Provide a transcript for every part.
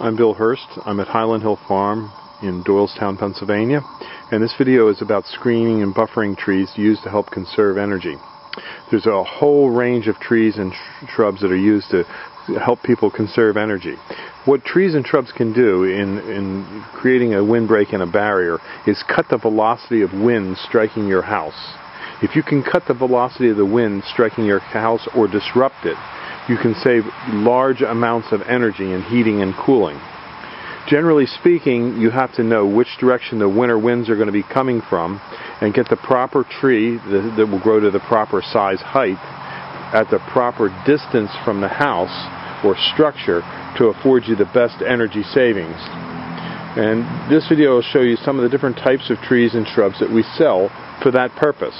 I'm Bill Hurst. I'm at Highland Hill Farm in Doylestown, Pennsylvania, and this video is about screening and buffering trees used to help conserve energy. There's a whole range of trees and shrubs that are used to help people conserve energy. What trees and shrubs can do in, in creating a windbreak and a barrier is cut the velocity of wind striking your house. If you can cut the velocity of the wind striking your house or disrupt it, you can save large amounts of energy in heating and cooling. Generally speaking, you have to know which direction the winter winds are going to be coming from and get the proper tree that, that will grow to the proper size height at the proper distance from the house or structure to afford you the best energy savings. And this video will show you some of the different types of trees and shrubs that we sell for that purpose.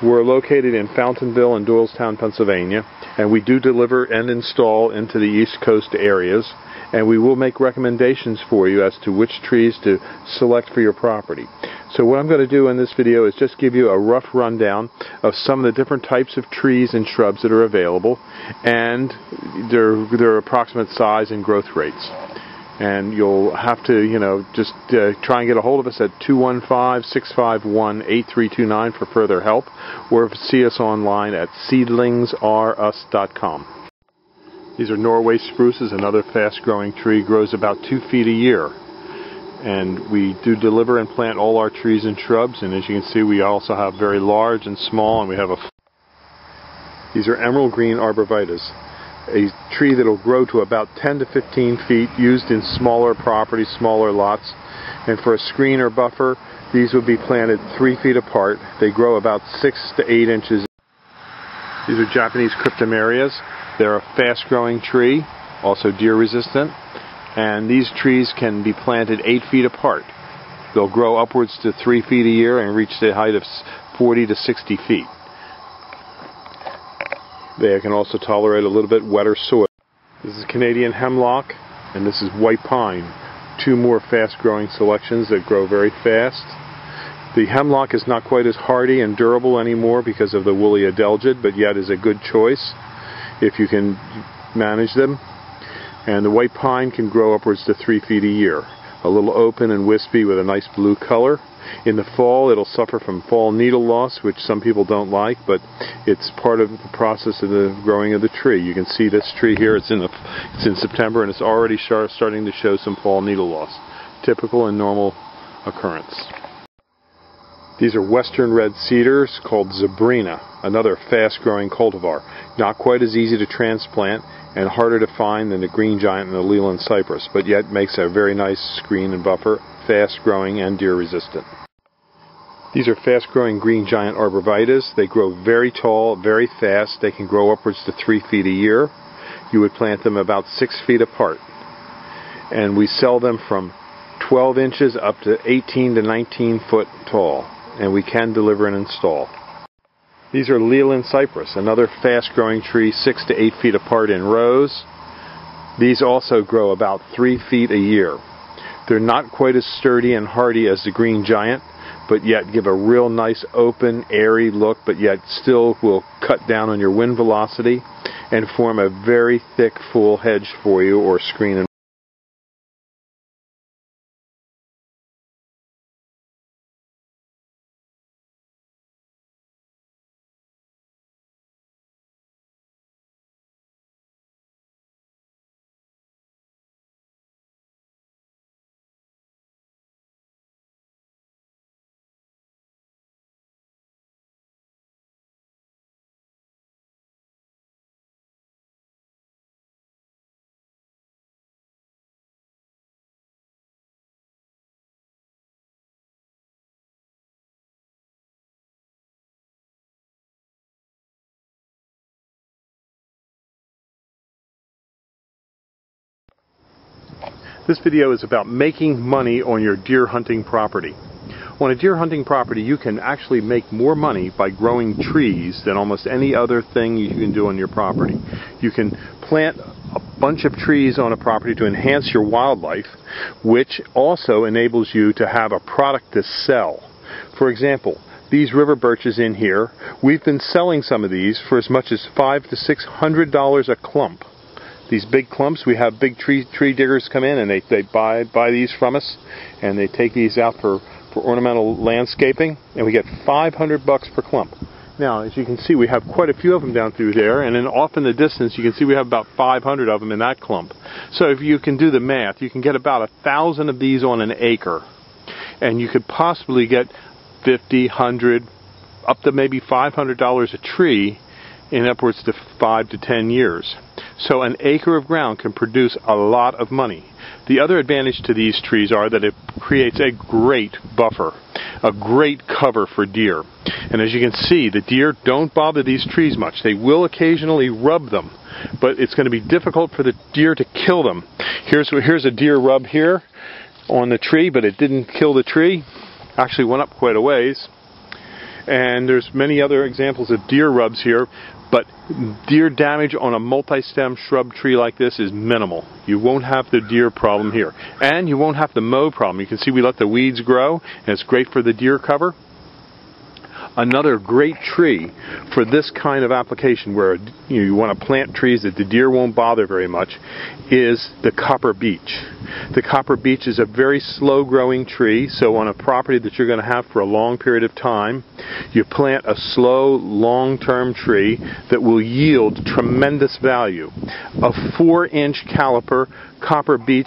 We're located in Fountainville and Doylestown, Pennsylvania, and we do deliver and install into the East Coast areas, and we will make recommendations for you as to which trees to select for your property. So what I'm going to do in this video is just give you a rough rundown of some of the different types of trees and shrubs that are available and their, their approximate size and growth rates and you'll have to, you know, just uh, try and get a hold of us at 215-651-8329 for further help, or see us online at seedlingsrus.com. These are Norway spruces, another fast-growing tree, grows about two feet a year. And we do deliver and plant all our trees and shrubs, and as you can see, we also have very large and small, and we have a... These are emerald green arborvitaes a tree that will grow to about 10 to 15 feet, used in smaller properties, smaller lots. And for a screen or buffer, these would be planted 3 feet apart. They grow about 6 to 8 inches. These are Japanese cryptomerias. They're a fast-growing tree, also deer resistant. And these trees can be planted 8 feet apart. They'll grow upwards to 3 feet a year and reach the height of 40 to 60 feet. They can also tolerate a little bit wetter soil. This is Canadian hemlock, and this is white pine. Two more fast-growing selections that grow very fast. The hemlock is not quite as hardy and durable anymore because of the woolly adelgid, but yet is a good choice if you can manage them. And the white pine can grow upwards to three feet a year. A little open and wispy with a nice blue color. In the fall, it'll suffer from fall needle loss, which some people don't like, but it's part of the process of the growing of the tree. You can see this tree here, it's in, the, it's in September, and it's already starting to show some fall needle loss. Typical and normal occurrence. These are western red cedars called Zebrina, another fast-growing cultivar. Not quite as easy to transplant and harder to find than the green giant and the Leyland cypress, but yet makes a very nice screen and buffer, fast-growing and deer resistant. These are fast-growing green giant arborvitaes. They grow very tall, very fast. They can grow upwards to three feet a year. You would plant them about six feet apart. And we sell them from 12 inches up to 18 to 19 foot tall. And we can deliver and install. These are Leyland cypress, another fast-growing tree, six to eight feet apart in rows. These also grow about three feet a year. They're not quite as sturdy and hardy as the green giant, but yet give a real nice open, airy look, but yet still will cut down on your wind velocity and form a very thick, full hedge for you or screen This video is about making money on your deer hunting property. On a deer hunting property, you can actually make more money by growing trees than almost any other thing you can do on your property. You can plant a bunch of trees on a property to enhance your wildlife, which also enables you to have a product to sell. For example, these river birches in here, we've been selling some of these for as much as five to six hundred dollars a clump. These big clumps. We have big tree tree diggers come in and they, they buy buy these from us and they take these out for, for ornamental landscaping and we get 500 bucks per clump. Now, as you can see, we have quite a few of them down through there, and then off in the distance, you can see we have about 500 of them in that clump. So if you can do the math, you can get about a thousand of these on an acre, and you could possibly get 50, 100, up to maybe $500 a tree in upwards to five to 10 years. So an acre of ground can produce a lot of money. The other advantage to these trees are that it creates a great buffer, a great cover for deer. And as you can see, the deer don't bother these trees much. They will occasionally rub them, but it's going to be difficult for the deer to kill them. Here's, here's a deer rub here on the tree, but it didn't kill the tree. Actually went up quite a ways. And there's many other examples of deer rubs here, but deer damage on a multi-stem shrub tree like this is minimal. You won't have the deer problem here. And you won't have the mow problem. You can see we let the weeds grow, and it's great for the deer cover. Another great tree for this kind of application where you, want to plant trees that the deer won't bother very much is the copper beech. The copper beech is a very slow growing tree, so on a property that you're going to have for a long period of time, you plant a slow, long term tree that will yield tremendous value. A 4 inch caliper copper beech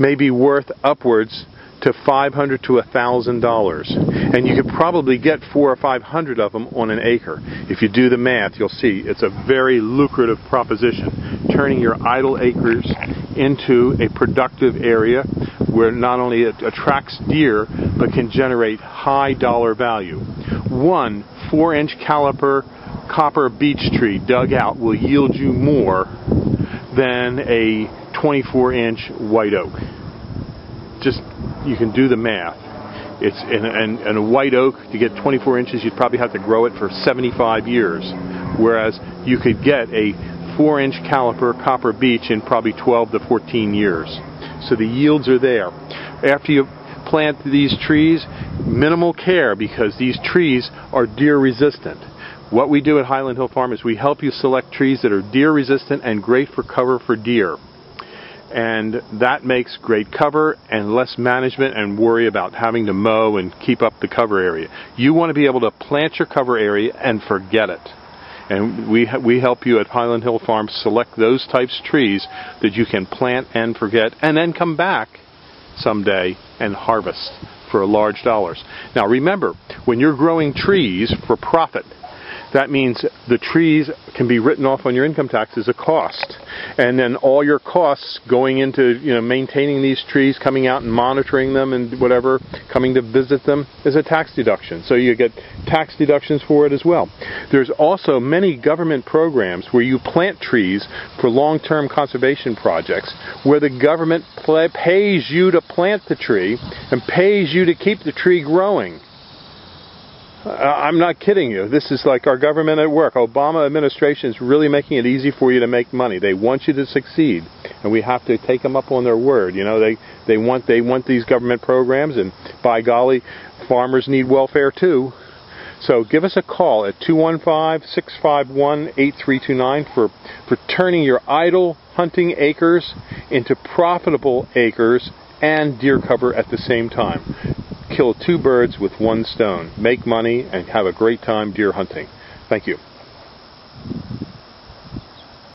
may be worth upwards to $500 to $1,000. And you could probably get four or 500 of them on an acre. If you do the math, you'll see it's a very lucrative proposition, turning your idle acres into a productive area where not only it attracts deer, but can generate high dollar value. One 4 inch caliper copper beech tree dug out will yield you more than a 24 inch white oak. Just you can do the math. It's in, in, in, a white oak to get 24 inches, you'd probably have to grow it for 75 years, whereas you could get a 4-inch caliper copper beech in probably 12 to 14 years. So the yields are there. After you plant these trees, minimal care because these trees are deer resistant. What we do at Highland Hill Farm is we help you select trees that are deer resistant and great for cover for deer and that makes great cover and less management and worry about having to mow and keep up the cover area. You want to be able to plant your cover area and forget it. And we, we help you at Highland Hill Farm select those types of trees that you can plant and forget and then come back someday and harvest for large dollars. Now remember, when you're growing trees for profit, that means the trees can be written off on your income tax as a cost. And then all your costs going into you know maintaining these trees, coming out and monitoring them and whatever, coming to visit them is a tax deduction. So you get tax deductions for it as well. There's also many government programs where you plant trees for long-term conservation projects where the government pays you to plant the tree and pays you to keep the tree growing. Uh, I'm not kidding you. This is like our government at work. Obama administration is really making it easy for you to make money. They want you to succeed, and we have to take them up on their word. You know, they they want they want these government programs, and by golly, farmers need welfare too. So give us a call at 215-651-8329 for for turning your idle hunting acres into profitable acres and deer cover at the same time kill two birds with one stone. Make money and have a great time deer hunting. Thank you.